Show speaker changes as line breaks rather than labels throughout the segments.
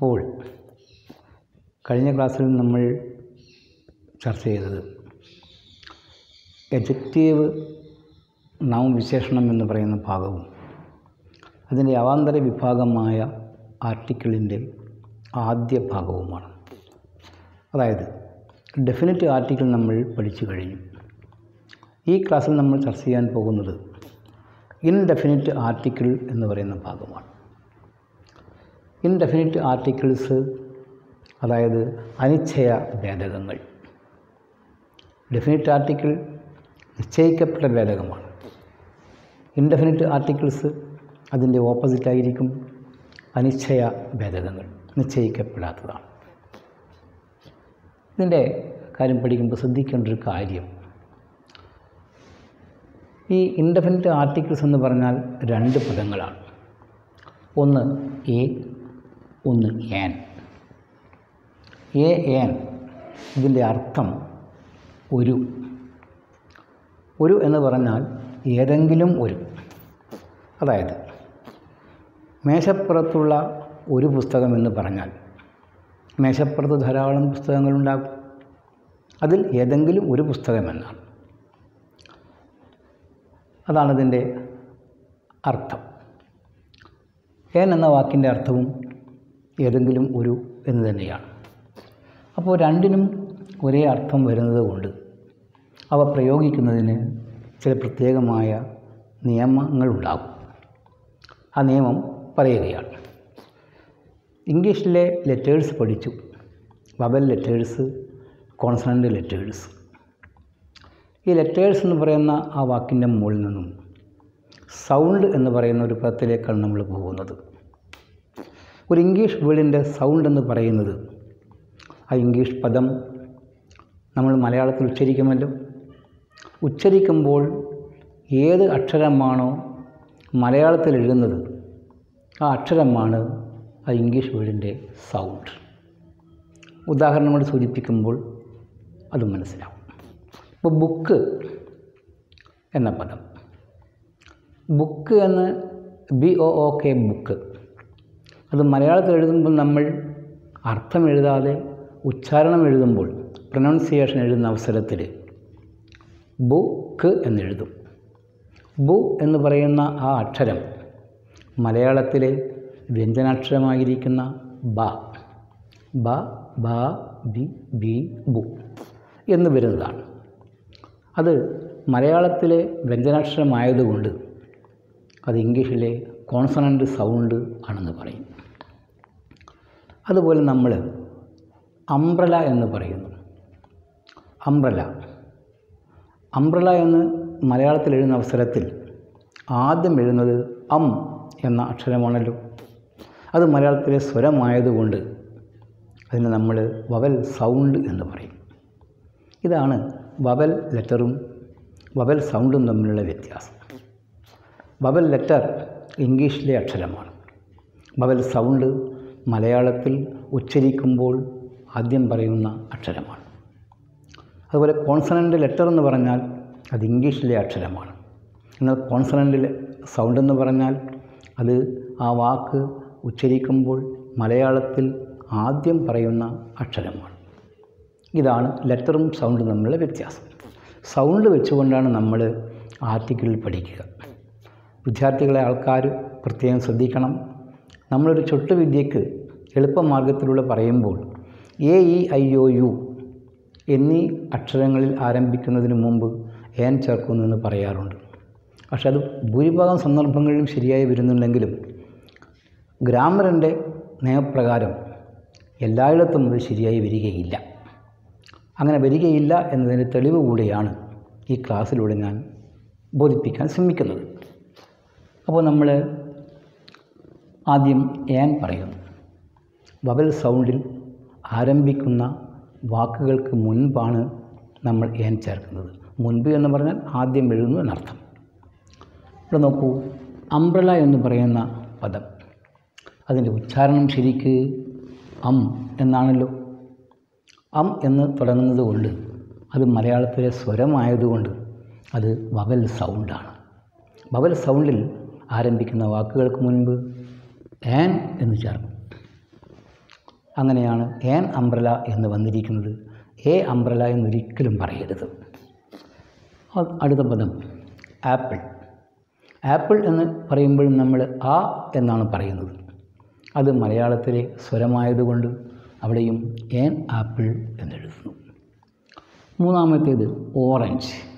അപ്പോൾ കഴിഞ്ഞ ക്ലാസ്സിൽ നമ്മൾ ചർച്ച ചെയ്തത് എജക്റ്റീവ് നാമവിശേഷണം എന്ന് പറയുന്ന ഭാഗവും അതിന്റെ അവാന്തര വിഭാഗമായ ആർട്ടിക്കിളിന്റെ ആദ്യ ഭാഗവുമാണ്. അതായത് ഡെഫിനറ്റ് ആർട്ടിക്കിൾ നമ്മൾ പഠിച്ചു കഴിഞ്ഞു. ഈ ക്ലാസ്സിൽ നമ്മൾ ചർച്ച ചെയ്യാൻ പോകുന്നത് ഇൻഡെഫിനിറ്റ് ആർട്ടിക്കിൾ എന്ന് പറയുന്ന ഭാഗമാണ്. ഇൻഡെഫിനിറ്റ് ആർട്ടിക്കിൾസ് അതായത് അനിശ്ചയ ഭേദകങ്ങൾ. ഡെഫിനിറ്റ് ആർട്ടിക്കിൾ നിശ്ചയിക്കപ്പെട്ട ഭേദകമാണ്. ഇൻഡെഫിനിറ്റ് ആർട്ടിക്കിൾസ് അതിന്റെ ഓപ്പോസിറ്റായിരിക്കും അനിശ്ചയ ഭേദകങ്ങൾ നിശ്ചയിക്കപ്പെടാത്തതാണ്. ഇതിന്റെ കാര്യം പഠിക്കുമ്പോൾ ശ്രദ്ധിക്കേണ്ട ഒരു കാര്യം. ഈ ഇൻഡെഫിനിറ്റ് ആർട്ടിക്കിൾസ് എന്ന് പറഞ്ഞാൽ രണ്ട് പദങ്ങളാണ്. ഒന്ന് എ ഒന്ന് ഏൻ എ ഏൻ ഇതിന്റെ അർത്ഥം ഒരു. ഒരു എന്ന് പറഞ്ഞാൽ ഏതെങ്കിലും ഒരു. അതായത് മേശപ്പുറത്തുള്ള ഒരു പുസ്തകം എന്ന് പറഞ്ഞാൽ മേശപ്പുറത്ത് ധാരാളം പുസ്തകങ്ങളുണ്ടാകും. അതിൽ ഏതെങ്കിലും ഒരു പുസ്തകം എന്നാണ്. അതാണ് ഇതിന്റെ അർത്ഥം. ഏൻ എന്ന വാക്കിന്റെ അർത്ഥവും ഏതെങ്കിലും ഒരു എന്ന് തന്നെയാണ്. അപ്പോൾ രണ്ടിനും ഒരേ അർത്ഥം വരുന്നത് കൊണ്ട് അവ പ്രയോഗിക്കുന്നതിന് ചില പ്രത്യേകമായ നിയമങ്ങൾ ഉണ്ടാകും. ആ നിയമം പറയുകയാണ്. ഇംഗ്ലീഷിലെ ലെറ്റേഴ്സ് പഠിച്ചു. വബൽ ലെറ്റേഴ്സ് കോൺസണന്റ് ലെറ്റേഴ്സ് ഈ ലെറ്റേഴ്സ് എന്ന് പറയുന്ന ആ വാക്കിന്റെ മുകളിൽ നിന്നും സൗണ്ട് എന്ന് പറയുന്ന ഒരു പദത്തിലേക്കാണ് നമ്മൾ പോകുന്നത്. ഒരു ഇംഗ്ലീഷ് വേർഡിന്റെ സൗണ്ട് എന്ന് പറയുന്നത് ആ ഇംഗ്ലീഷ് പദം നമ്മൾ മലയാളത്തിൽ ഉച്ചരിക്കുമല്ലോ. ഉച്ചരിക്കുമ്പോൾ ഏത് അക്ഷരമാണോ മലയാളത്തിൽ എഴുതുന്നത് ആ അക്ഷരമാണ് ആ ഇംഗ്ലീഷ് വേർഡിന്റെ സൗണ്ട് ഉദാഹരണങ്ങൾ സൂചിപ്പിക്കുമ്പോൾ അത് മനസ്സിലാവും. ഇപ്പോൾ ബുക്ക് എന്ന പദം. ബുക്ക് എന്ന് ബി ഒ കെ ബുക്ക് അത് മലയാളത്തിൽ എഴുതുമ്പോൾ നമ്മൾ അർത്ഥം എഴുതാതെ ഉച്ചാരണം എഴുതുമ്പോൾ പ്രൊനൗൺസിയേഷൻ എഴുതുന്ന അവസരത്തിൽ ബു ബുക്ക് എന്നെഴുതും. ബു എന്ന് പറയുന്ന ആ അക്ഷരം മലയാളത്തിലെ വ്യഞ്ജനാക്ഷരമായിരിക്കുന്ന ബ. ബ ബ ബി ബി ബു എന്ന് വരുന്നതാണ്. അത് മലയാളത്തിലെ വ്യഞ്ജനാക്ഷരമായതുകൊണ്ട് അത് ഇംഗ്ലീഷിലെ കോൺസണന്റ് സൗണ്ട് ആണെന്ന് പറയും. അതുപോലെ നമ്മൾ അംബ്രല എന്ന് പറയുന്നു. അംബ്രല. അംബ്രല എന്ന് മലയാളത്തിൽ എഴുതുന്ന അവസരത്തിൽ ആദ്യം എഴുതുന്നത് അം എന്ന അക്ഷരമാണല്ലോ. അത് മലയാളത്തിലെ സ്വരമായതുകൊണ്ട് അതിന് നമ്മൾ വവൽ സൗണ്ട് എന്ന് പറയും. ഇതാണ് വവൽ ലെറ്ററും വവൽ സൗണ്ടും തമ്മിലുള്ള വ്യത്യാസം. വവൽ ലെറ്റർ ഇംഗ്ലീഷിലെ അക്ഷരമാണ്. വവൽ സൗണ്ട് മലയാളത്തിൽ ഉച്ചരിക്കുമ്പോൾ ആദ്യം പറയുന്ന അക്ഷരമാണ്. അതുപോലെ കോൺസണന്റ് ലെറ്റർ എന്ന് പറഞ്ഞാൽ അത് ഇംഗ്ലീഷിലെ അക്ഷരമാണ്. എന്നാൽ കോൺസണന്റ് സൗണ്ട് എന്ന് പറഞ്ഞാൽ അത് ആ വാക്ക് ഉച്ചരിക്കുമ്പോൾ മലയാളത്തിൽ ആദ്യം പറയുന്ന അക്ഷരമാണ്. ഇതാണ് ലെറ്ററും സൗണ്ടും തമ്മിലുള്ള വ്യത്യാസം. സൗണ്ട് വെച്ചുകൊണ്ടാണ് നമ്മൾ ആർട്ടിക്കിൾ പഠിക്കുക. വിദ്യാർത്ഥികളെ ആൾക്കാർ പ്രത്യേകം ശ്രദ്ധിക്കണം. നമ്മളൊരു ചൊട്ടുവിദ്യക്ക് എളുപ്പമാർഗത്തിലൂടെ പറയുമ്പോൾ A E I O U എന്നീ അക്ഷരങ്ങളിൽ ആരംഭിക്കുന്നതിന് മുമ്പ് ഏൻ ചേർക്കുന്നു എന്ന് പറയാറുണ്ട്. പക്ഷെ അത് ഭൂരിഭാഗം സന്ദർഭങ്ങളിലും ശരിയായി വരുന്നുണ്ടെങ്കിലും ഗ്രാമറിന്റെ നിയമപ്രകാരം എല്ലായിടത്തും അത് ശരിയായി വരികയില്ല. അങ്ങനെ വരികയില്ല എന്നതിന്റെ തെളിവ് കൂടിയാണ് ഈ ക്ലാസ്സിലൂടെ ഞാൻ ബോധിപ്പിക്കാൻ ശ്രമിക്കുന്നത്. അപ്പോൾ നമ്മൾ ആദ്യം ഏൻ പറയുന്നു? വവൽ സൗണ്ടിൽ ആരംഭിക്കുന്ന വാക്കുകൾക്ക് മുൻപാണ് നമ്മൾ ഏൻ ചേർക്കുന്നത്. മുൻപ് എന്ന് പറഞ്ഞാൽ ആദ്യം എഴുതുന്നു എന്നർത്ഥം. ഇവിടെ നോക്കൂ അംബ്രല എന്ന് പറയുന്ന പദം. അതിന്റെ ഉച്ചാരണം ശരിക്ക് അം എന്നാണല്ലോ. അം എന്ന് തുടങ്ങുന്നത് കൊണ്ട് അത് മലയാളത്തിലെ സ്വരമായതുകൊണ്ട് അത് വവൽ സൗണ്ടാണ്. വവൽ സൗണ്ടിൽ ആരംഭിക്കുന്ന വാക്കുകൾക്ക് മുൻപ് ഏൻ എന്ന് ചേർക്കും. അങ്ങനെയാണ് ഏൻ അംബ്രല എന്ന് വന്നിരിക്കുന്നത്. എ അംബ്രല എന്നൊരിക്കലും പറയരുത്. അടുത്ത പദം ആപ്പിൾ ആപ്പിൾ എന്ന് പറയുമ്പോൾ നമ്മൾ ആ എന്നാണ് പറയുന്നത്. അത് മലയാളത്തിലെ സ്വരമായതുകൊണ്ട് അവിടെയും ഏൻ ആപ്പിൾ എന്നെഴുതുന്നു. മൂന്നാമത്തേത് ഓറഞ്ച്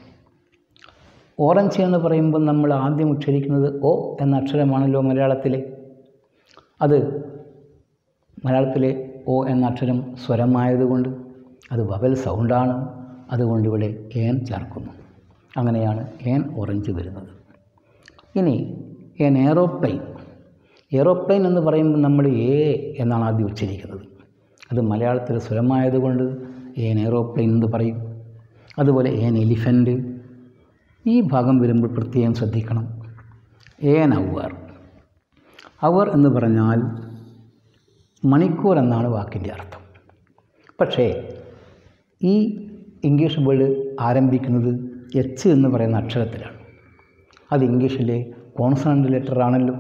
ഓറഞ്ച് എന്ന് പറയുമ്പോൾ നമ്മൾ ആദ്യം ഉച്ചരിക്കുന്നത് ഓ എന്ന അക്ഷരമാണല്ലോ മലയാളത്തിൽ അത് മലയാളത്തിലെ ഓ എന്ന അക്ഷരം സ്വരമായതുകൊണ്ട് അത് വവൽ സൗണ്ടാണ്. അതുകൊണ്ട് ഇവിടെ ഏൻ ചേർക്കുന്നു. അങ്ങനെയാണ് ഏൻ ഓറഞ്ച് വരുന്നത്. ഇനി ഏൻ എയറോപ്ലെയിൻ എയറോപ്ലെയിൻ എന്ന് പറയുമ്പോൾ നമ്മൾ ഏ എന്നാണ് ആദ്യം ഉച്ചരിക്കുന്നത്. അത് മലയാളത്തിൽ സ്വരമായതുകൊണ്ട് ഏൻ എയറോപ്ലെയിൻ എന്ന് പറയും. അതുപോലെ ഏൻ എലിഫന്റ് ഈ ഭാഗം വരുമ്പോൾ പ്രത്യേകം ശ്രദ്ധിക്കണം. ഏൻ അവർ അവർ എന്ന് പറഞ്ഞാൽ മണിക്കൂർ എന്നാണ് വാക്കിന്റെ അർത്ഥം. പക്ഷേ ഈ ഇംഗ്ലീഷ് വേർഡ് ആരംഭിക്കുന്നത് എച്ച് എന്ന് പറയുന്ന അക്ഷരത്തിലാണ്. അത് ഇംഗ്ലീഷിലെ കോൺസണന്റ് ലെറ്റർ ആണല്ലോ.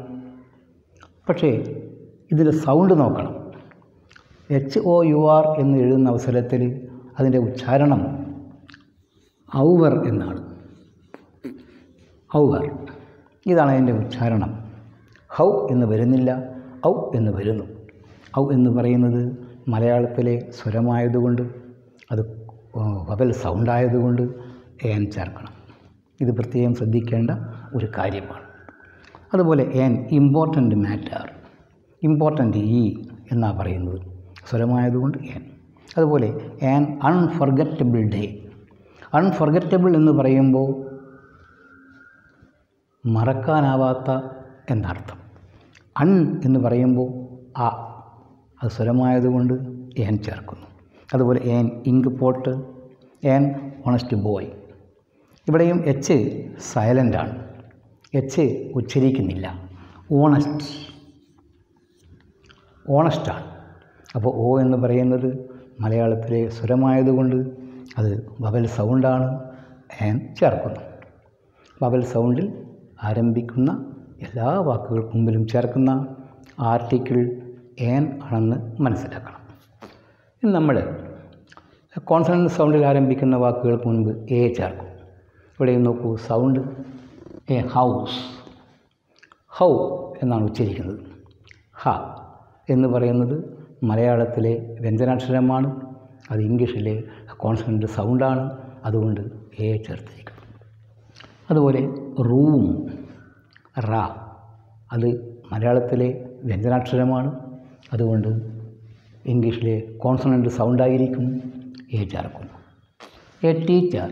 പക്ഷേ ഇതിന്റെ സൗണ്ട് നോക്കണം. എച്ച് ഒ യു ആർ എന്ന് എഴുതുന്ന അവസരത്തിൽ അതിന്റെ ഉച്ചാരണം ഔവർ എന്നാണ്. ഔവർ ഇതാണ് അതിന്റെ ഉച്ചാരണം. ഹൗ എന്ന് വരുന്നില്ല ഔ എന്ന് വരുന്നു. ഔ എന്ന് പറയുന്നത് മലയാളത്തിലെ സ്വരമായതുകൊണ്ട് അത് വവൽ സൗണ്ടായതുകൊണ്ട് ഏൻ ചേർക്കണം. ഇത് പ്രത്യേകം ശ്രദ്ധിക്കേണ്ട ഒരു കാര്യമാണ്. അതുപോലെ ഏൻ ഇമ്പോർട്ടന്റ് മാറ്റർ ഇമ്പോർട്ടന്റ് ഈ എന്നാണ് പറയുന്നത് സ്വരമായതുകൊണ്ട് ഏൻ അതുപോലെ ആൻ അൺഫർഗറ്റബിൾ ഡേ അൺഫർഗറ്റബിൾ എന്ന് പറയുമ്പോൾ മറക്കാനാവാത്ത എന്നർത്ഥം. അൺ എന്ന് പറയുമ്പോൾ ആ അത് സ്വരമായതുകൊണ്ട് ഏൻ ചേർക്കുന്നു. അതുപോലെ an ink pot an honest boy. ഇവിടെയും എച്ച് സൈലന്റാണ് എച്ച് ഉച്ചരിക്കുന്നില്ല. ഓണസ്റ്റ്. ഓണസ്റ്റാണ് അപ്പോൾ ഓ എന്ന് പറയുന്നത് മലയാളത്തിലെ സ്വരമായതുകൊണ്ട് അത് വവൽ സൗണ്ടാണ് ഏൻ ചേർക്കുന്നു. വവൽ സൗണ്ടിൽ ആരംഭിക്കുന്ന എല്ലാ വാക്കുകൾക്ക് മുമ്പിലും ചേർക്കുന്ന ആർട്ടിക്കിൾ ഏൻ ആണെന്ന് മനസ്സിലാക്കണം. ഇനി നമ്മൾ കോൺസണന്റ് സൗണ്ടിൽ ആരംഭിക്കുന്ന വാക്കുകൾക്ക് മുൻപ് എ ചേർക്കും. ഇവിടെ നോക്കൂ സൗണ്ട് എ ഹൗസ് ഹൗ എന്നാണ് ഉച്ചരിക്കുന്നത്. ഹ എന്ന് പറയുന്നത് മലയാളത്തിലെ വ്യഞ്ജനാക്ഷരമാണ് അത് ഇംഗ്ലീഷിലെ കോൺസണന്റ് സൗണ്ടാണ് അതുകൊണ്ട് എ ചേർത്തിരിക്കുന്നു. അതുപോലെ റൂം റ അത് മലയാളത്തിലെ വ്യഞ്ജനാക്ഷരമാണ്. അതുകൊണ്ട് ഇംഗ്ലീഷിലെ കോൺസണന്റ് സൗണ്ടായിരിക്കും എ ചേർക്കും. എ ടീച്ചർ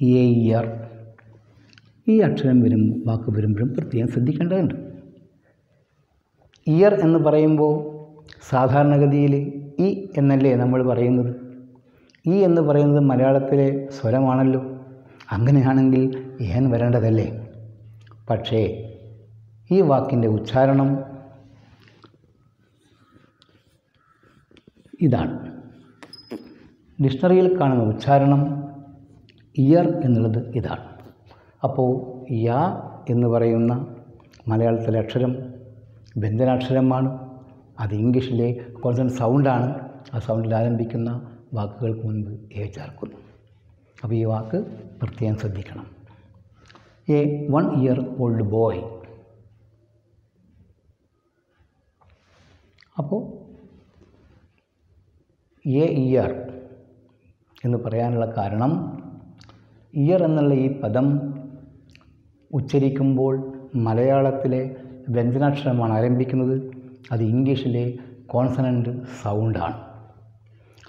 എ ഇയർ ഈ അക്ഷരം വരും വാക്ക് വരുമ്പോഴും പ്രത്യേകം ശ്രദ്ധിക്കേണ്ടതുണ്ട്. ഇയർ എന്ന് പറയുമ്പോൾ സാധാരണഗതിയിൽ ഇ എന്നല്ലേ നമ്മൾ പറയുന്നത്? ഇ എന്ന് പറയുന്നത് മലയാളത്തിലെ സ്വരമാണല്ലോ. അങ്ങനെയാണെങ്കിൽ ഏൻ വരേണ്ടതല്ലേ? പക്ഷേ ഈ വാക്കിന്റെ ഉച്ചാരണം ഇതാണ്. ഡിക്ഷണറിയിൽ കാണുന്ന ഉച്ചാരണം ഇയർ എന്നുള്ളത് ഇതാണ്. അപ്പോൾ യാ എന്ന് പറയുന്ന മലയാളത്തിലെ അക്ഷരം വ്യഞ്ജനാക്ഷരമാണ്. അത് ഇംഗ്ലീഷിലെ കുറച്ച് സൗണ്ടാണ്. ആ സൗണ്ടിൽ ആരംഭിക്കുന്ന വാക്കുകൾക്ക് മുൻപ് ഏ ചേർക്കുന്നു. അപ്പോൾ ഈ വാക്ക് പ്രത്യേകം ശ്രദ്ധിക്കണം. A one year old boy അപ്പോൾ എ ഇയർ എന്ന് പറയാനുള്ള കാരണം ഇയർ എന്നുള്ള ഈ പദം ഉച്ചരിക്കുമ്പോൾ മലയാളത്തിലെ വ്യഞ്ജനാക്ഷരമാണ് ആരംഭിക്കുന്നത്. അത് ഇംഗ്ലീഷിലെ കോൺസണന്റ് സൗണ്ടാണ്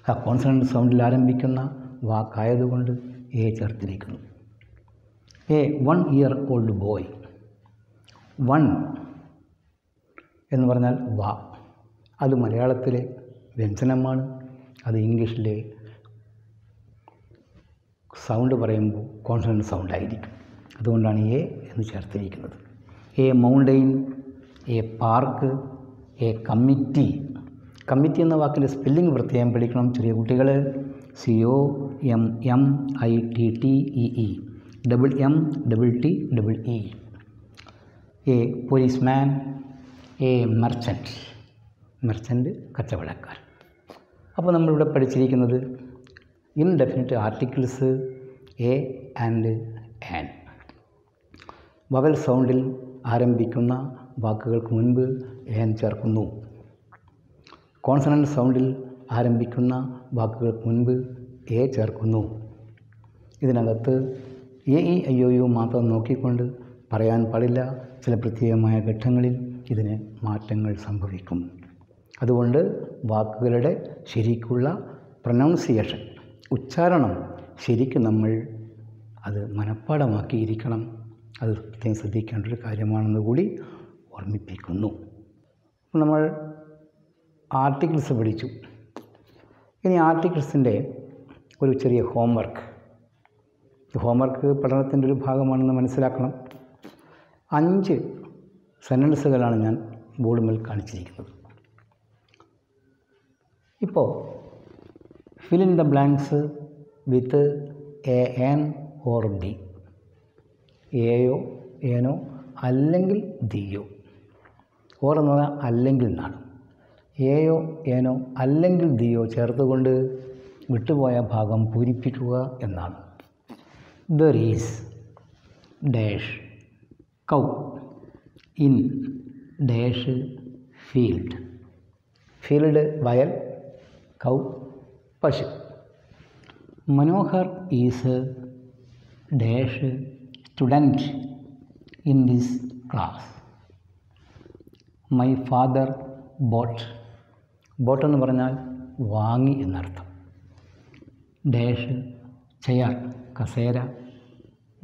ആ കോൺസണന്റ് സൗണ്ടിൽ ആരംഭിക്കുന്ന വാക്കായതുകൊണ്ട് എ ചേർത്തിരിക്കുന്നു. A one year old boy one എന്ന് പറഞ്ഞാൽ വ. അത് മലയാളത്തിലെ വ്യഞ്ജനമാണ്. അത് ഇംഗ്ലീഷിലെ സൗണ്ട് പറയുമ്പോൾ കോൺസണന്റ് സൗണ്ടായിരിക്കും അതുകൊണ്ടാണ് എ എന്ന് ചേർത്തിരിക്കുന്നത്. A mountain a park a committee committee എന്ന വാക്കിന്റെ സ്പെല്ലിംഗ് പ്രത്യേകം പഠിക്കണം ചെറിയ കുട്ടികൾ C O M M I T T E E double M double T double E a policeman a merchant merchant കച്ചവടക്കാർ. അപ്പോൾ നമ്മളിവിടെ പഠിച്ചിരിക്കുന്നത് indefinite articles a and an vowel സൗണ്ടിൽ ആരംഭിക്കുന്ന വാക്കുകൾക്ക് മുൻപ് ഏൻ ചേർക്കുന്നു. കോൺസണന്റ് സൗണ്ടിൽ ആരംഭിക്കുന്ന വാക്കുകൾക്ക് മുൻപ് എ ചേർക്കുന്നു. ഇതിനകത്ത് എ ഇ ഐ യു മാത്രം നോക്കിക്കൊണ്ട് പറയാൻ പാടില്ല. ചില പ്രത്യേകമായ ഘട്ടങ്ങളിൽ ഇതിന് മാറ്റങ്ങൾ സംഭവിക്കും. അതുകൊണ്ട് വാക്കുകളുടെ ശരിക്കുള്ള പ്രൊനൗൺസിയേഷൻ ഉച്ചാരണം ശരിക്കും നമ്മൾ അത് മനഃപ്പാടമാക്കിയിരിക്കണം. അത് പ്രത്യേകം ശ്രദ്ധിക്കേണ്ട ഒരു കാര്യമാണെന്ന് കൂടി ഓർമ്മിപ്പിക്കുന്നു. നമ്മൾ ആർട്ടിക്കിൾസ് പഠിച്ചു. ഇനി ആർട്ടിക്കിൾസിന്റെ ഒരു ചെറിയ ഹോംവർക്ക്. ഹോംവർക്ക് പഠനത്തിന്റെ ഒരു ഭാഗമാണെന്ന് മനസ്സിലാക്കണം. അഞ്ച് സെന്റൻസുകളാണ് ഞാൻ ബോർഡിൽ കാണിച്ചിരിക്കുന്നത്. ഇപ്പോൾ fill in the blanks with a an or the എയോ ഏനോ അല്ലെങ്കിൽ ദിയോ ഓർ എന്ന് പറഞ്ഞാൽ അല്ലെങ്കിൽ എന്നാണ് എയോ ഏനോ അല്ലെങ്കിൽ ദിയോ ചേർത്തുകൊണ്ട് വിട്ടുപോയ ഭാഗം പൂരിപ്പിക്കുക എന്നാണ്. There is dash cow in dash field field വയൽ കൗ പശു. Manohar is dash student in this class my father bought bought എന്ന് പറഞ്ഞാൽ വാങ്ങി എന്നർത്ഥം. ഡാഷ് ചെയർ കസേര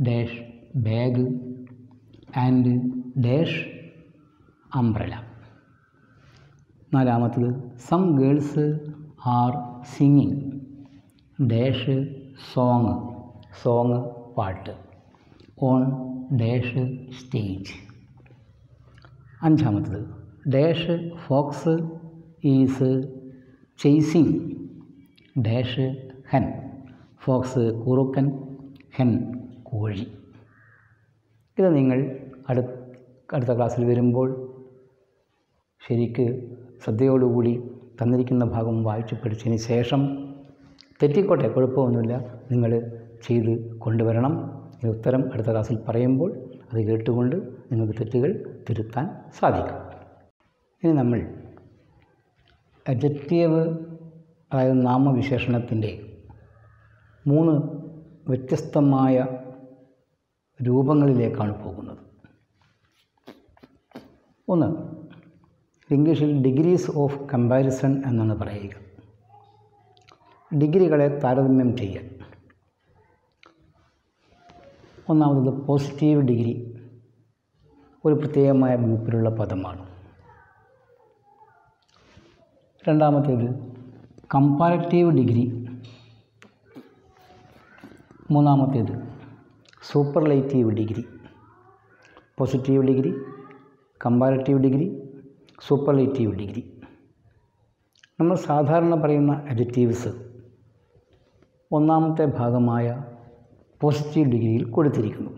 dash bag and dash umbrella. നാലാമത്തത് some girls are singing. Dash song song പാട്ട്. On dash stage. അഞ്ചാമത്തത് dash fox is chasing dash hen fox കുറുക്കൻ hen കോഴി. ഇത് നിങ്ങൾ അടു അടുത്ത ക്ലാസ്സിൽ വരുമ്പോൾ ശരിക്ക് ശ്രദ്ധയോടുകൂടി തന്നിരിക്കുന്ന ഭാഗം വായിച്ചു പഠിച്ചതിന് ശേഷം തെറ്റിക്കോട്ടെ കുഴപ്പമൊന്നുമില്ല. നിങ്ങൾ ചെയ്ത് കൊണ്ടുവരണം. ഈ ഉത്തരം അടുത്ത ക്ലാസ്സിൽ പറയുമ്പോൾ അത് കേട്ടുകൊണ്ട് നിങ്ങൾക്ക് തെറ്റുകൾ തിരുത്താൻ സാധിക്കും. ഇനി നമ്മൾ അജക്റ്റീവ് അതായത് നാമവിശേഷണത്തിന്റെ മൂന്ന് വ്യത്യസ്തമായ രൂപങ്ങളിലേക്കാണ് പോകുന്നത്. ഒന്ന് ഇംഗ്ലീഷിൽ ഡിഗ്രീസ് ഓഫ് കമ്പാരിസൺ എന്നാണ് പറയുക. ഡിഗ്രികളെ താരതമ്യം ചെയ്യാൻ. ഒന്നാമത് പോസിറ്റീവ് ഡിഗ്രി ഒരു പ്രത്യേകമായ ഗ്രൂപ്പിലുള്ള പദമാണ്. രണ്ടാമത്തേത് കമ്പാരറ്റീവ് ഡിഗ്രി മൂന്നാമത്തേത് superlative degree positive degree comparative degree superlative degree നമ്മൾ സാധാരണ പറയുന്ന അഡിറ്റീവ്സ് ഒന്നാമത്തെ ഭാഗമായ പോസിറ്റീവ് ഡിഗ്രിയിൽ കൊടുത്തിരിക്കുന്നു.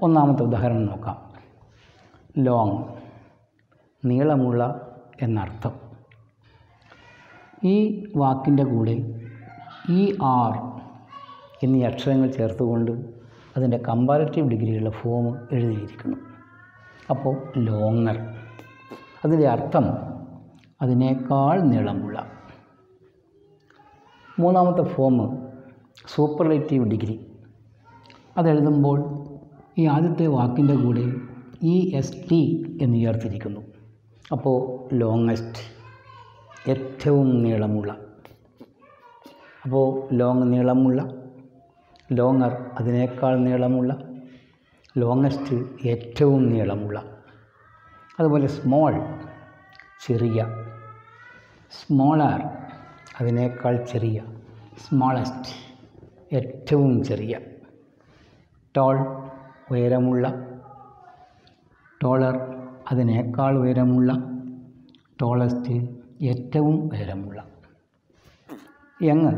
ഒന്നാമത്തെ ഉദാഹരണം നോക്കാം. ലോങ് നീളമുള്ള എന്നർത്ഥം. ഈ വാക്കിന്റെ കൂടെ ഇ ആർ എന്നീ അക്ഷരങ്ങൾ ചേർത്തുകൊണ്ട് അതിന്റെ കമ്പാരറ്റീവ് ഡിഗ്രിയുള്ള ഫോം എഴുതിയിരിക്കുന്നു. അപ്പോൾ ലോങ്ങർ. അതിന്റെ അർത്ഥം അതിനേക്കാൾ നീളമുള്ള. മൂന്നാമത്തെ ഫോം സൂപ്പർലേറ്റീവ് ഡിഗ്രി അതെഴുതുമ്പോൾ ഈ ആദ്യത്തെ വാക്കിന്റെ കൂടെ ഇ എസ് ടി എന്ന് ചേർത്തിരിക്കുന്നു അപ്പോൾ ലോങ്ങസ്റ്റ് ഏറ്റവും നീളമുള്ള. അപ്പോൾ ലോങ് നീളമുള്ള ലോങ്ങർ അതിനേക്കാൾ നീളമുള്ള ലോങ്ങസ്റ്റ് ഏറ്റവും നീളമുള്ള. അതുപോലെ സ്മോൾ ചെറിയ. സ്മോളർ അതിനേക്കാൾ ചെറിയ. സ്മോളസ്റ്റ് ഏറ്റവും ചെറിയ. ടോൾ ഉയരമുള്ള. ടോളർ അതിനേക്കാൾ ഉയരമുള്ള ടോളസ്റ്റ് ഏറ്റവും ഉയരമുള്ള. യങ്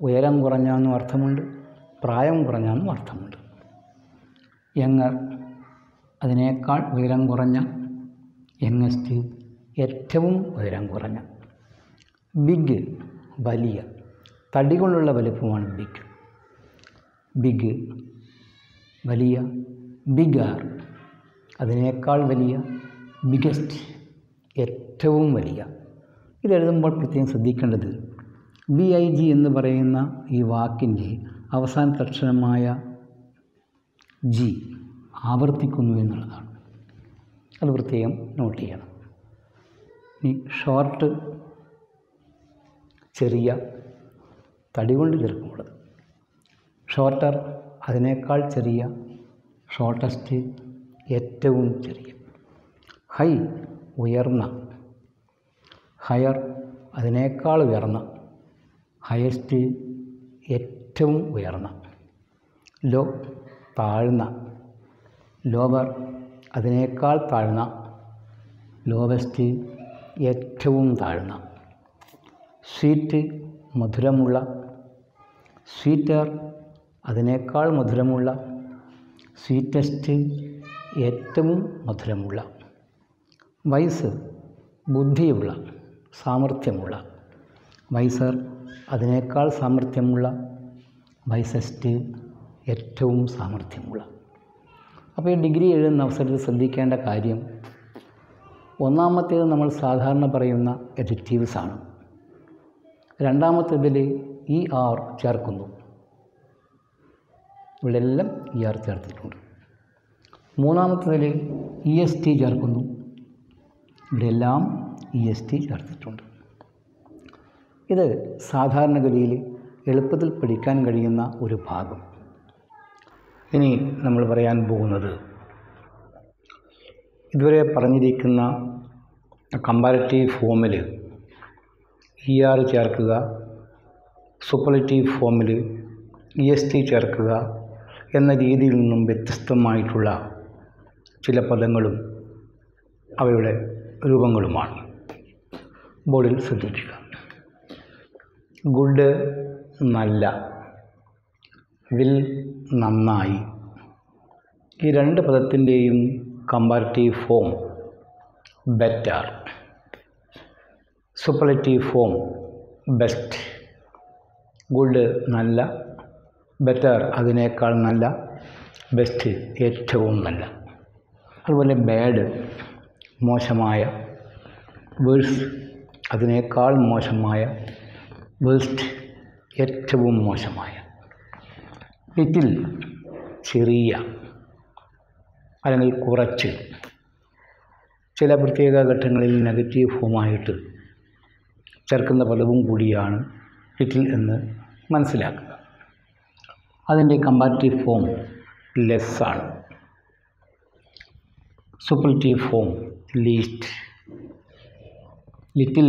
ഉയരം കുറഞ്ഞെന്നും അർത്ഥമുണ്ട് പ്രായം കുറഞ്ഞെന്നും അർത്ഥമുണ്ട്. യങ്ങർ അതിനേക്കാൾ ഉയരം കുറഞ്ഞ യങ്ങസ്റ്റ് ഏറ്റവും ഉയരം കുറഞ്ഞ. ബിഗ് വലിയ തടി കൊണ്ടുള്ള വലിപ്പമാണ് ബിഗ്. ബിഗ് വലിയ ബിഗാർ അതിനേക്കാൾ വലിയ ബിഗസ്റ്റ് ഏറ്റവും വലിയ. ഇതെഴുതുമ്പോൾ പ്രത്യേകം ശ്രദ്ധിക്കേണ്ടത് ബി ഐ ജി എന്ന് പറയുന്ന ഈ വാക്കിന്റെ അവസാനത്തെ അക്ഷരമായ ജി ആവർത്തിക്കുന്നു എന്നുള്ളതാണ്. അത് പ്രത്യേകം നോട്ട് ചെയ്യണം. ഈ ഷോർട്ട് ചെറിയ തടി കൊണ്ട് ചെറുപ്പമുള്ളത്. ഷോർട്ടർ അതിനേക്കാൾ ചെറിയ ഷോർട്ടസ്റ്റ് ഏറ്റവും ചെറിയ. ഹൈ ഉയർന്ന. ഹയർ അതിനേക്കാൾ ഉയർന്ന. ഹയസ്റ്റ് ഏറ്റവും ഉയർന്ന. ലോ താഴ്ന്ന. ലോവർ അതിനേക്കാൾ താഴ്ന്ന. ലോവസ്റ്റ് ഏറ്റവും താഴ്ന്ന. സ്വീറ്റ് മധുരമുള്ള. സ്വീറ്റർ അതിനേക്കാൾ മധുരമുള്ള. സ്വീറ്റസ്റ്റ് ഏറ്റവും മധുരമുള്ള വയസ്സ് ബുദ്ധിയുള്ള സാമർഥ്യമുള്ള വൈസർ അതിനേക്കാൾ സാമർഥ്യമുള്ള വൈസസ്റ്റ് ഏറ്റവും സാമർഥ്യമുള്ള. അപ്പോൾ ഈ ഡിഗ്രി എഴുതുന്ന അവസരത്തിൽ ശ്രദ്ധിക്കേണ്ട കാര്യം ഒന്നാമത്തേത് നമ്മൾ സാധാരണ പറയുന്ന എഡിറ്റീവ്സ് ആണ്. രണ്ടാമത്തേതിൽ ഇ ആർ ചേർക്കുന്നു. ഇവിടെ എല്ലാം ഇ ആർ ചേർത്തിട്ടുണ്ട്. മൂന്നാമത്തേതിൽ ഇ എസ് ടി ചേർക്കുന്നു. ഇവിടെ എല്ലാം ഇ എസ് ടി ചേർത്തിട്ടുണ്ട്. ഇത് സാധാരണഗതിയിൽ എളുപ്പത്തിൽ പഠിക്കാൻ കഴിയുന്ന ഒരു ഭാഗം. ഇനി നമ്മൾ പറയാൻ പോകുന്നത് ഇതുവരെ പറഞ്ഞിരിക്കുന്ന കമ്പാരറ്റീവ് ഫോമിൽ ഇ ആർ ചേർക്കുക സൂപ്പർലേറ്റീവ് ഫോമിൽ ഇ എസ് ടി ചേർക്കുക എന്ന രീതിയിൽ നിന്നും വ്യത്യസ്തമായിട്ടുള്ള ചില പദങ്ങളും അവയുടെ രൂപങ്ങളുമാണ്. ബോർഡിൽ ശ്രദ്ധിക്കുക. ഗുഡ് നല്ല വിൽ നന്നായി. ഈ രണ്ട് പദത്തിന്റെയും comparative form better. Superlative form best. Good നല്ല ബെറ്റർ അതിനേക്കാൾ നല്ല ബെസ്റ്റ് ഏറ്റവും നല്ല. അതുപോലെ ബാഡ് മോശമായ വേഴ്സ് അതിനേക്കാൾ മോശമായ വേഴ്സ്റ്റ് ഏറ്റവും മോശമായ. ലിറ്റിൽ ചെറിയ അല്ലെങ്കിൽ കുറച്ച് ചില പ്രത്യേക ഘട്ടങ്ങളിൽ നെഗറ്റീവ് ഫോമായിട്ട് ചേർക്കുന്ന പദവും കൂടിയാണ് ലിറ്റിൽ എന്ന് മനസ്സിലാക്കുക. അതിന്റെ കമ്പാരിറ്റീവ് ഫോം ലെസ്സാണ് സൂപ്പർലേറ്റീവ് ഫോം ലീസ്റ്റ് ലിറ്റിൽ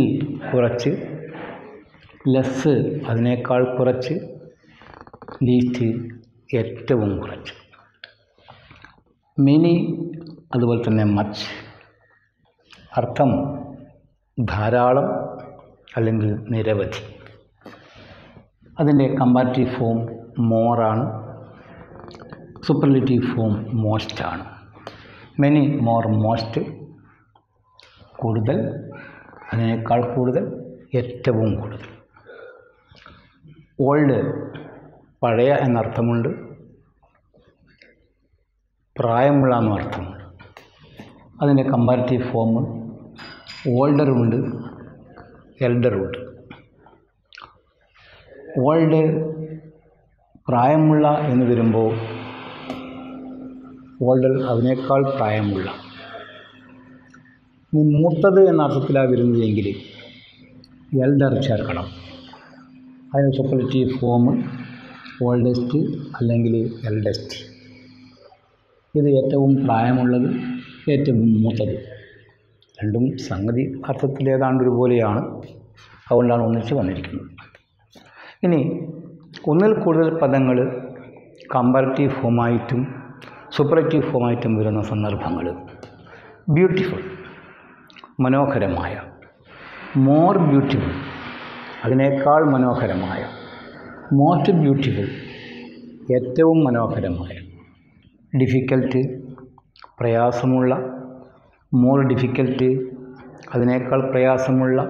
കുറച്ച് ലെസ് അതിനേക്കാൾ കുറച്ച് ലീസ്റ്റ് ഏറ്റവും കുറച്ച്. മിനി അതുപോലെ തന്നെ മച്ച് അർത്ഥം ധാരാളം അല്ലെങ്കിൽ നിരവധി. അതിന്റെ കമ്പാരിറ്റീവ് ഫോം മോറാണ് സൂപ്പർലേറ്റീവ് ഫോം മോസ്റ്റാണ് മെനി മോർ മോസ്റ്റ് കൂടുതൽ അതിനേക്കാൾ കൂടുതൽ ഏറ്റവും കൂടുതൽ. ഓൾഡ് പഴയ എന്നർത്ഥമുണ്ട്. പ്രായമുള്ള എന്നർത്ഥമുണ്ട്. അതിന്റെ കമ്പാരിറ്റീവ് ഫോം ഓൾഡറുമുണ്ട് എൽഡറുമുണ്ട് ഓൾഡ് പ്രായമുള്ള എന്ന് വരുമ്പോൾ ഓൾഡർ അതിനേക്കാൾ പ്രായമുള്ള. ഇനി മൂത്തത് എന്ന അർത്ഥത്തിലാണ് വരുന്നതെങ്കിൽ എൽഡർ ചേർക്കണം. അതിന് സൂപ്പർലേറ്റീവ് ഫോം ഓൾഡസ്റ്റ് അല്ലെങ്കിൽ എൽഡസ്റ്റ് ഇത് ഏറ്റവും പ്രായമുള്ളത് ഏറ്റവും മൂത്തത്. രണ്ടും സംഗതി അർത്ഥത്തിൽ ഏതാണ്ട് ഒരുപോലെയാണ് അതുകൊണ്ടാണ് ഒന്നിച്ച് വന്നിരിക്കുന്നത്. ഇനി ഒന്നിൽ കൂടുതൽ പദങ്ങൾ കമ്പാരറ്റീവ് ഫോമായിട്ടും സൂപ്പറേറ്റീവ് ഫോമായിട്ടും വരുന്ന സന്ദർഭങ്ങൾ. ബ്യൂട്ടിഫുൾ മനോഹരമായ. മോർ ബ്യൂട്ടിഫുൾ അതിനേക്കാൾ മനോഹരമായ. മോസ്റ്റ് ബ്യൂട്ടിഫുൾ ഏറ്റവും മനോഹരമായ. ഡിഫിക്കൽട്ട് പ്രയാസമുള്ള. മോർ ഡിഫിക്കൽട്ട് അതിനേക്കാൾ പ്രയാസമുള്ള.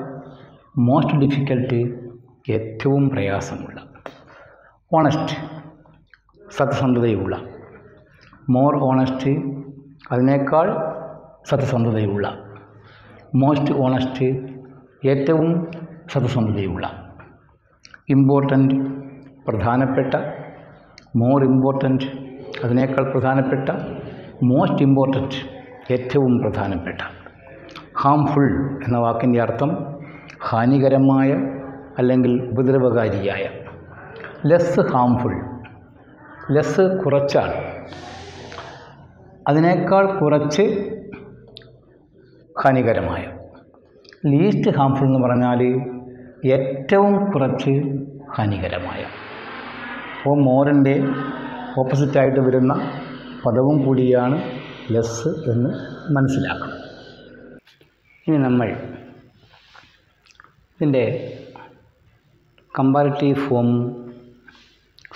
മോസ്റ്റ് ഡിഫിക്കൽട്ട് ഏറ്റവും പ്രയാസമുള്ള. ഓണസ്റ്റ് സത്യസന്ധതയുള്ള. മോർ ഓണസ്റ്റ് അതിനേക്കാൾ സത്യസന്ധതയുള്ള മോസ്റ്റ് ഓണസ്റ്റ് ഏറ്റവും സത്യസന്ധതയുള്ള ഇമ്പോർട്ടന്റ് പ്രധാനപ്പെട്ട മോർ ഇമ്പോർട്ടന്റ് അതിനേക്കാൾ പ്രധാനപ്പെട്ട മോസ്റ്റ് ഇമ്പോർട്ടന്റ് ഏറ്റവും പ്രധാനപ്പെട്ട ഹാംഫുൾ എന്ന വാക്കിന്റെ അർത്ഥം ഹാനികരമായ അല്ലെങ്കിൽ ഉപദ്രവകാരിയായ ലെസ് ഹാംഫുൾ ലെസ് കുറച്ചാണ് അതിനേക്കാൾ കുറച്ച് ഹാനികരമായ. ലീസ്റ്റ് ഹാംഫുൾ എന്ന് പറഞ്ഞാൽ ഏറ്റവും കുറച്ച് ഹാനികരമായ. അപ്പോൾ മോറിന്റെ ഓപ്പോസിറ്റായിട്ട് വരുന്ന പദവും കൂടിയാണ് ലെസ് എന്ന് മനസ്സിലാക്കണം. ഇനി നമ്മൾ ഇതിന്റെ കമ്പാരിറ്റീവ് ഫോം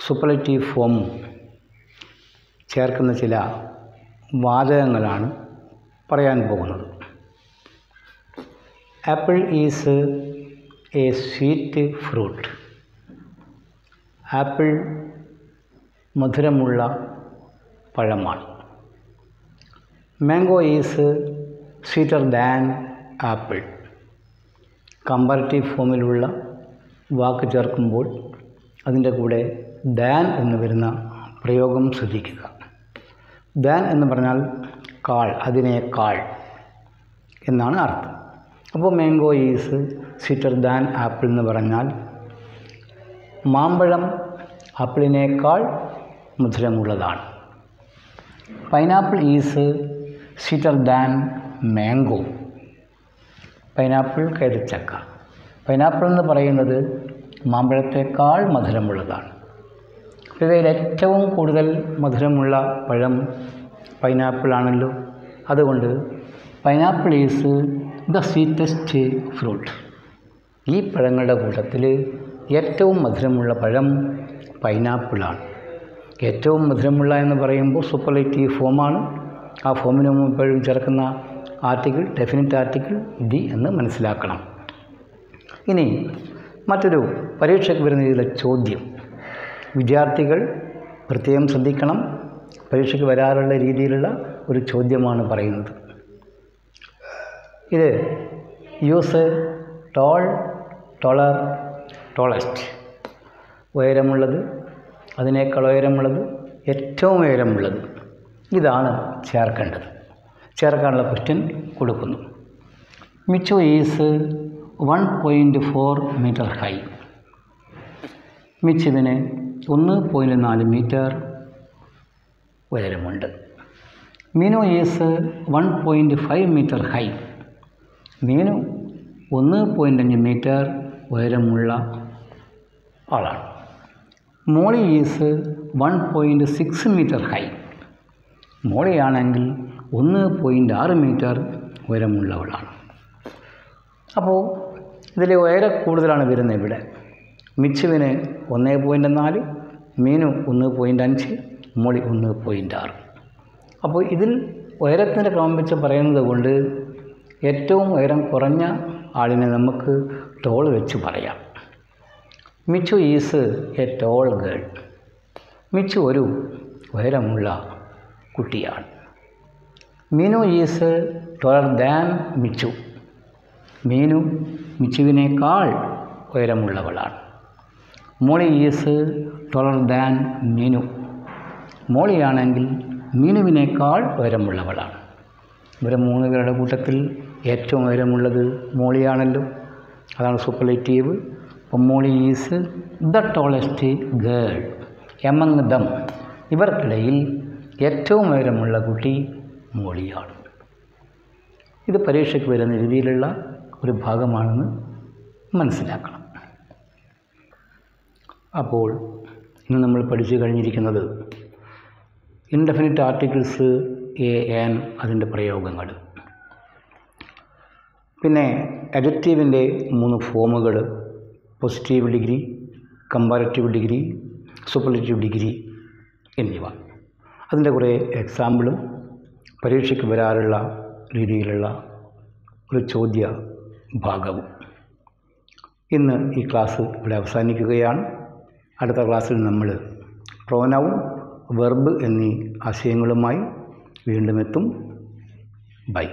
സൂപ്പർലേറ്റീവ് ഫോം ചേർക്കുന്ന ചില വാചകങ്ങളാണ് പറയാൻ പോകുന്നത്. Apple is a sweet fruit. Apple മധുരമുള്ള പഴമാണ്. Mango is sweeter than apple. Comparative ഫോമിലുള്ള വാക്ക് ചേർക്കുമ്പോൾ അതിന്റെ കൂടെ ദാൻ എന്ന് വരുന്ന പ്രയോഗം ശ്രദ്ധിക്കുക. ദാൻ എന്ന് പറഞ്ഞാൽ കാൾ അതിനേക്കാൾ എന്നാണ് അർത്ഥം. അപ്പോൾ mango is sweeter than apple എന്ന് പറഞ്ഞാൽ മാമ്പഴം ആപ്പിളിനേക്കാൾ മധുരമുള്ളതാണ്. Pineapple is sweeter than mango pineapple കരുച്ചക്ക. Pineapple എന്ന് പറയുന്നത് മാമ്പഴത്തേക്കാൾ മധുരമുള്ളതാണ്. ഇവയിൽ ഏറ്റവും കൂടുതൽ മധുരമുള്ള പഴം പൈനാപ്പിൾ ആണല്ലോ അതുകൊണ്ട് pineapple is the sweetest fruit ഈ പഴങ്ങളുടെ കൂട്ടത്തിൽ ഏറ്റവും മധുരമുള്ള പഴം പൈനാപ്പിളാണ് ഏറ്റവും മധുരമുള്ള എന്ന് പറയുമ്പോൾ സൂപ്പർലൈറ്റീവ് ഫോമാണ് ആ ഫോമിന് മുമ്പോഴും ചേർക്കുന്ന ആർട്ടിക്കിൾ ഡെഫിനിറ്റ് ആർട്ടിക്കിൾ ഡി എന്ന് മനസ്സിലാക്കണം. ഇനി മറ്റൊരു പരീക്ഷയ്ക്ക് വരുന്ന രീതിയിലെ ചോദ്യം. വിദ്യാർത്ഥികൾ പ്രത്യേകം ശ്രദ്ധിക്കണം. പരീക്ഷയ്ക്ക് വരാറുള്ള രീതിയിലുള്ള ഒരു ചോദ്യമാണ് പറയുന്നത്. ഇത് യൂസ് ടോൾ ടോളർ ടോളസ്റ്റ്. ഉയരമുള്ളത് അതിനേക്കാൾ ഉയരമുള്ളത് ഏറ്റവും ഉയരമുള്ളത്. ഇതാണ് ചേർക്കേണ്ടത്. ചേർക്കാനുള്ള ക്വസ്റ്റ്യൻ കൊടുക്കുന്നു. Michu is one point four metre high. മിച്ചിതിന് ഒന്ന് പോയിന്റ് നാല് മീറ്റർ ഉയരമുണ്ട്. Meenu is one point five metre high Meenu ഒന്ന് പോയിന്റ് അഞ്ച് മീറ്റർ ഉയരമുള്ള ആളാണ്. Molly is one point six metre high മോളിയാണെങ്കിൽ ഒന്ന് പോയിന്റ് ആറ് മീറ്റർ ഉയരമുള്ളവളാണ് അപ്പോൾ ഇതിൽ ഉയര കൂടുതലാണ് വരുന്നത് ഇവിടെ. മിച്ചുവിന് ഒന്ന് പോയിന്റ് നാല് മീനു ഒന്ന് പോയിന്റ് അഞ്ച് മോളി ഒന്ന് പോയിന്റ് ആറ്. അപ്പോൾ ഇതിൽ ഉയരത്തിന്റെ ക്രമം വെച്ച് പറയുന്നത് കൊണ്ട് ഏറ്റവും ഉയരം കുറഞ്ഞ ആളിനെ നമുക്ക് ടോൾ വെച്ച് പറയാം. Michu is a tall girl Michu ഒരു ഉയരമുള്ള കുട്ടിയാണ്. Meenu is taller than Michu. Meenu മിച്ചുവിനേക്കാൾ ഉയരമുള്ളവളാണ്. Molly is taller than Meenu. മോളിയാണെങ്കിൽ മീനുവിനേക്കാൾ ഉയരമുള്ളവളാണ്. ഇവരെ മൂന്ന് പേരുടെ കൂട്ടത്തിൽ ഏറ്റവും ഉയരമുള്ളത് മോളിയാണല്ലോ. അതാണ് സൂപ്പർലേറ്റീവ് അപ്പം Molly is the tallest girl among them ഇവർക്കിടയിൽ ഏറ്റവും ഉയരമുള്ള കുട്ടി മോളിയാണ്. ഇത് പരീക്ഷയ്ക്ക് വരുന്ന രീതിയിലുള്ള ഒരു ഭാഗമാണെന്ന് മനസ്സിലാക്കണം. അപ്പോൾ ഇന്ന് നമ്മൾ പഠിച്ചു കഴിഞ്ഞിരിക്കുന്നത് ഇൻഡെഫിനിറ്റ് ആർട്ടിക്കിൾസ് എ ആൻ അതിന്റെ പ്രയോഗങ്ങൾ. പിന്നെ അഡക്റ്റീവിന്റെ മൂന്ന് ഫോമുകൾ positive degree comparative degree superlative degree എന്നിവ. അതിന്റെ കുറേ എക്സാമ്പിളും പരീക്ഷയ്ക്ക് വരാറുള്ള രീതിയിലുള്ള ഒരു ചോദ്യ ഭാഗവും ഇന്ന് ഈ ക്ലാസ് ഇവിടെ അവസാനിക്കുകയാണ്. അടുത്ത ക്ലാസ്സിൽ നമ്മൾ പ്രോനൗൺ വെർബ് എന്നീ ആശയങ്ങളുമായി വീണ്ടുമെത്തും ബൈ.